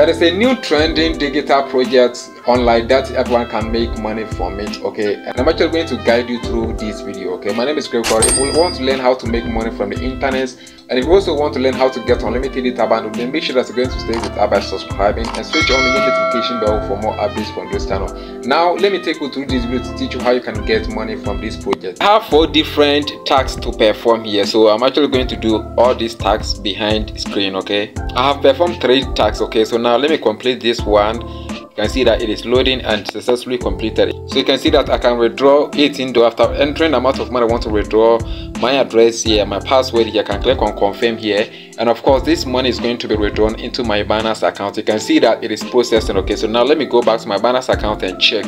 there is a new trending digital project online that everyone can make money from it okay? And i'm actually going to guide you through this video okay? My name is Greg If you want to learn how to make money from the internet and if you also want to learn how to get unlimited data bundle then make sure that you're going to stay with us by subscribing and switch on the notification bell for more updates from this channel. Now let me take you through this video to teach you how you can get money from this project. I have four different tasks to perform here so i'm actually going to do all these tasks behind screen okay? I have performed three tasks okay? So now let me complete this one can see that it is loading and successfully completed. So you can see that i can withdraw 18 dollars after entering the amount of money i want to withdraw my address here my password here i can click on confirm here. And of course this money is going to be withdrawn into my binance account. You can see that it is processing. Okay so now let me go back to my binance account and check.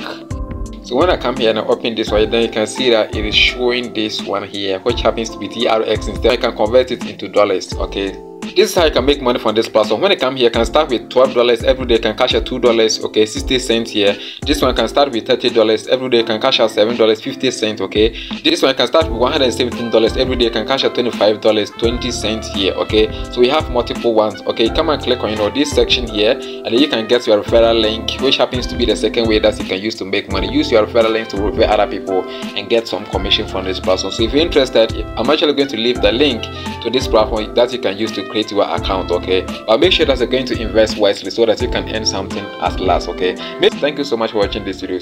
So when I come here and I open this one, then you can see that it is showing this one here, which happens to be TRX. Instead, I can convert it into dollars. Okay, this is how you can make money from this platform. When you come here you can start with 12 dollars every day can cash out two dollars okay 60 cents here. This one can start with 30 dollars every day can cash out seven dollars 50 cents okay. This one can start with 117 dollars every day can cash out 25 dollars 20 cents here okay. So we have multiple ones okay. Come and click on you know this section here and then you can get your referral link which happens to be the second way that you can use to make money. Use your referral link to refer other people and get some commission from this platform. So if you're interested i'm actually going to leave the link to this platform that you can use to create your account okay? But make sure that you're going to invest wisely so that you can earn something at last okay? Thank you so much for watching this video